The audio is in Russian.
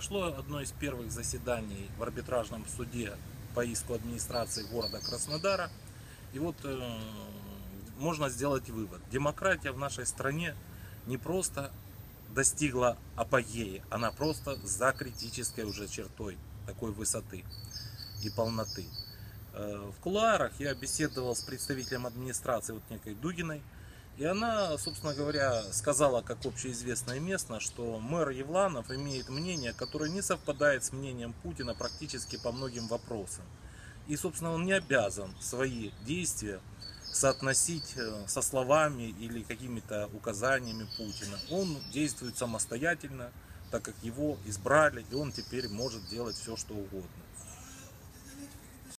прошло одно из первых заседаний в арбитражном суде по иску администрации города Краснодара. И вот э, можно сделать вывод. Демократия в нашей стране не просто достигла апогеи, она просто за критической уже чертой такой высоты и полноты. Э, В кулуарах я беседовал с представителем администрации вот некой Дугиной, и она, собственно говоря, сказала, как общеизвестно и местно, что мэр Евланов имеет мнение, которое не совпадает с мнением Путина практически по многим вопросам. И, собственно, он не обязан свои действия соотносить э, со словами или какими-то указаниями Путина. Он действует самостоятельно, так как его избрали, и он теперь может делать все, что угодно.